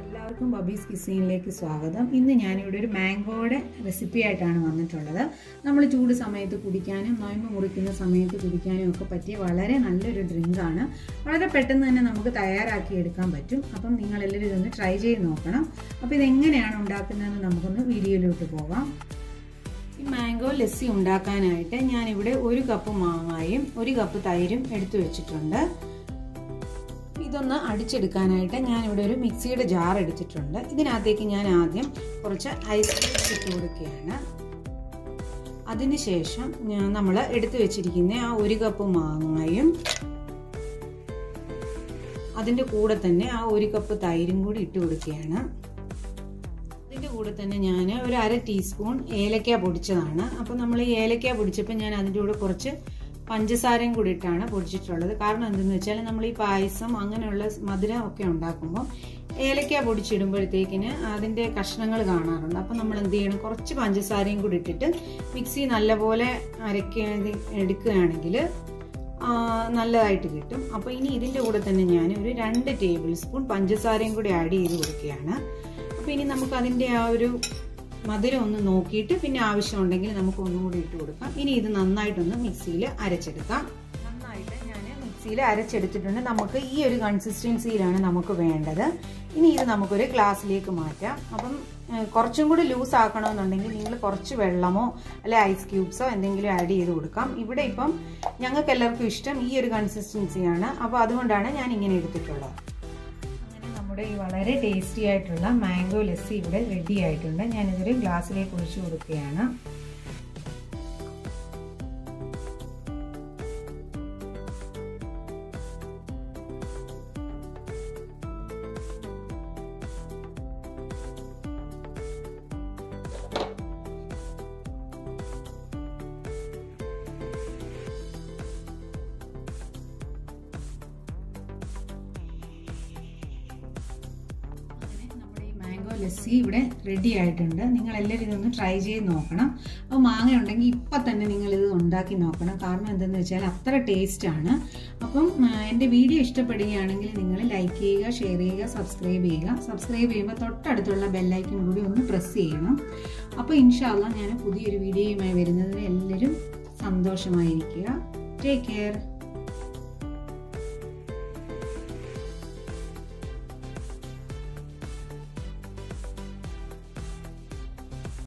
എല്ലാവർക്കും ബബീസ് കിസീനിലേക്ക് സ്വാഗതം. ഇന്ന് ഞാനിവിടെ ഒരു മാംഗോയുടെ റെസിപ്പി ആയിട്ടാണ് വന്നിട്ടുള്ളത്. നമ്മൾ ചൂട് സമയത്ത് കുടിക്കാനും നോയമ്പ് മുറിക്കുന്ന സമയത്ത് കുടിക്കാനും ഒക്കെ പറ്റിയ വളരെ നല്ലൊരു ഡ്രിങ്കാണ് വളരെ പെട്ടെന്ന് തന്നെ നമുക്ക് തയ്യാറാക്കി എടുക്കാൻ പറ്റും. അപ്പം നിങ്ങളെല്ലാവരും ഇതൊന്ന് ട്രൈ ചെയ്ത് നോക്കണം. അപ്പോൾ ഇതെങ്ങനെയാണ് ഉണ്ടാക്കുന്നതെന്ന് നമുക്കൊന്ന് വീഡിയോയിലോട്ട് പോകാം ഈ മാംഗോ ലസ്സി ഉണ്ടാക്കാനായിട്ട് ഞാനിവിടെ ഒരു കപ്പ് മാങ്ങായും ഒരു കപ്പ് തൈരും എടുത്തു വെച്ചിട്ടുണ്ട്. ഇതൊന്ന് അടിച്ചെടുക്കാനായിട്ട് ഞാനിവിടെ ഒരു മിക്സിയുടെ ജാർ എടുത്തിട്ടുണ്ട്. ഇതിനകത്തേക്ക് ഞാൻ ആദ്യം കുറച്ച് ഐസ് ക്യൂബ്സ് ഇട്ട് കൊടുക്കുകയാണ്. അതിനുശേഷം ഞാൻ നമ്മൾ എടുത്തു വെച്ചിരിക്കുന്ന ആ ഒരു കപ്പ് മാങ്ങയും അതിന്റെ കൂടെ തന്നെ ആ ഒരു കപ്പ് തൈരും കൂടി ഇട്ട് കൊടുക്കുകയാണ്. അതിന്റെ കൂടെ തന്നെ ഞാൻ ഒരു അര ടീസ്പൂൺ ഏലക്ക പൊടിച്ചതാണ്. അപ്പോൾ നമ്മൾ ഈ ഏലക്ക പൊടിച്ചപ്പോൾ ഞാൻ അതിന്റെ കൂടെ കുറച്ച് പഞ്ചസാരയും കൂടി ഇട്ടാണ് പൊടിച്ചിട്ടുള്ളത്. കാരണം എന്തെന്ന് വെച്ചാൽ നമ്മൾ ഈ പായസം അങ്ങനെയുള്ള മധുരം ഒക്കെ ഉണ്ടാക്കുമ്പോൾ ഏലക്ക പൊടിച്ചിടുമ്പോഴത്തേക്കിന് അതിന്റെ കഷ്ണങ്ങൾ കാണാറുണ്ട്. അപ്പോൾ നമ്മൾ എന്ത് ചെയ്യണം? കുറച്ച് പഞ്ചസാരയും കൂടി ഇട്ടിട്ട് മിക്സി നല്ലപോലെ അരക്കി എടുക്കുകയാണെങ്കിൽ നല്ലതായിട്ട് കിട്ടും. അപ്പോൾ ഇനി ഇതിന്റെ കൂടെ തന്നെ ഞാൻ ഒരു രണ്ട് ടേബിൾ സ്പൂൺ പഞ്ചസാരയും കൂടി ആഡ് ചെയ്ത് കൊടുക്കുകയാണ്. അപ്പോൾ ഇനി നമുക്ക് അതിന്റെ ആ ഒരു മധുരം ഒന്ന് നോക്കിയിട്ട് പിന്നെ ആവശ്യമുണ്ടെങ്കിൽ നമുക്ക് ഒന്നുകൂടി ഇട്ട് കൊടുക്കാം. ഇനി ഇത് നന്നായിട്ടൊന്ന് മിക്സിയിൽ അരച്ചെടുക്കാം. മിക്സിയിൽ അരച്ചെടുത്തിട്ടുണ്ട്. നമുക്ക് ഈ ഒരു കൺസിസ്റ്റൻസിയിലാണ് നമുക്ക് വേണ്ടത്. ഇനി ഇത് നമുക്കൊരു ഗ്ലാസ്സിലേക്ക് മാറ്റാം. അപ്പം കുറച്ചും കൂടി ലൂസ് ആക്കണമെന്നുണ്ടെങ്കിൽ നിങ്ങൾ കുറച്ച് വെള്ളമോ അല്ലെ ഐസ് ക്യൂബ്സോ എന്തെങ്കിലും ആഡ് ചെയ്ത് കൊടുക്കാം. ഇവിടെ ഇപ്പം ഞങ്ങൾക്ക് എല്ലാവർക്കും ഇഷ്ടം ഈ ഒരു കൺസിസ്റ്റൻസിയാണ്. അപ്പോൾ അതുകൊണ്ടാണ് ഞാൻ ഇങ്ങനെ എടുത്തിട്ടുള്ളത്. അങ്ങനെ നമ്മുടെ ഈ വളരെ ടേസ്റ്റി ആയിട്ടുള്ള മാംഗോ ലസ്സി ഇവിടെ റെഡി ആയിട്ടുണ്ട്. ഞാനിതൊരു ഗ്ലാസ്സിലേക്ക് ഒഴിച്ചു കൊടുക്കുകയാണ്. ലസ്സി ഇവിടെ റെഡി ആയിട്ടുണ്ട്. നിങ്ങൾ എല്ലാവരും ഇതൊന്ന് ട്രൈ ചെയ്ത് നോക്കണം. അപ്പോൾ മാങ്ങ ഉണ്ടെങ്കിൽ ഇപ്പം തന്നെ നിങ്ങൾ ഇത് ഉണ്ടാക്കി നോക്കണം. കാരണം എന്തെന്ന് വെച്ചാൽ അത്ര ടേസ്റ്റാണ് അപ്പം എന്റെ വീഡിയോ ഇഷ്ടപ്പെടുകയാണെങ്കിൽ നിങ്ങൾ ലൈക്ക് ചെയ്യുക ഷെയർ ചെയ്യുക സബ്സ്ക്രൈബ് ചെയ്യുക. സബ്സ്ക്രൈബ് ചെയ്യുമ്പോൾ തൊട്ടടുത്തുള്ള ബെല്ലൈക്കൻ കൂടി ഒന്ന് പ്രസ് ചെയ്യണം. അപ്പോൾ ഇൻഷാല്ല ഞാൻ പുതിയൊരു വീഡിയോയുമായി വരുന്നതിന് എല്ലാവരും സന്തോഷമായിരിക്കുക. Take care